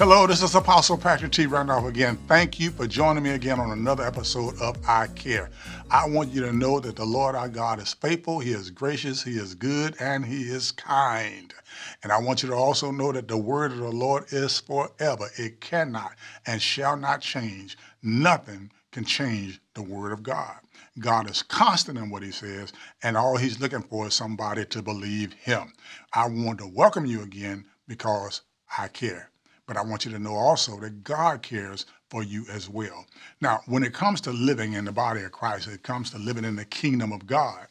Hello, this is Apostle Patrick T. Randolph again. Thank you for joining me again on another episode of iCare. I want you to know that the Lord our God is faithful, He is gracious, He is good, and He is kind. And I want you to also know that the word of the Lord is forever. It cannot and shall not change. Nothing can change the word of God. God is constant in what he says, and all he's looking for is somebody to believe him. I want to welcome you again because I care. But I want you to know also that God cares for you as well. Now, when it comes to living in the body of Christ, it comes to living in the kingdom of God.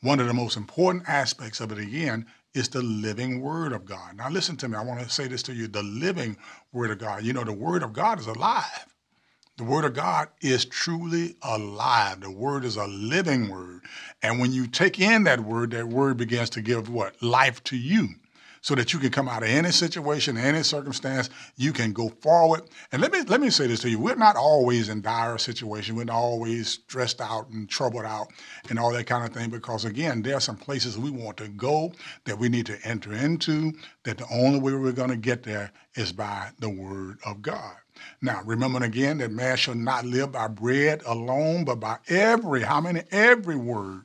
One of the most important aspects of it, again, is the living word of God. Now, listen to me. I want to say this to you the living word of God. You know, the word of God is alive. The word of God is truly alive. The word is a living word. And when you take in that word, that word begins to give what? Life to you so that you can come out of any situation, any circumstance, you can go forward. And let me let me say this to you: we're not always in dire situation. We're not always stressed out and troubled out and all that kind of thing. Because again, there are some places we want to go that we need to enter into. That the only way we're going to get there is by the word of God. Now, remember again that man shall not live by bread alone, but by every, how many? Every word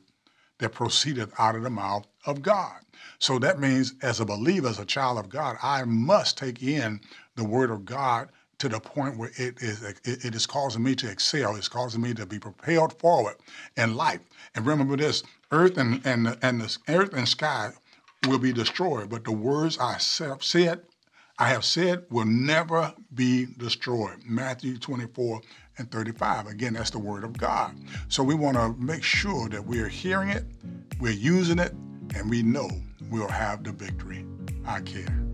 that proceedeth out of the mouth of God. So that means, as a believer, as a child of God, I must take in the Word of God to the point where it is it, it is causing me to excel. It's causing me to be propelled forward in life. And remember this: earth and and and the earth and sky will be destroyed, but the words I said, I have said, will never be destroyed. Matthew 24 and 35. Again, that's the word of God. So we want to make sure that we're hearing it, we're using it, and we know we'll have the victory. I care.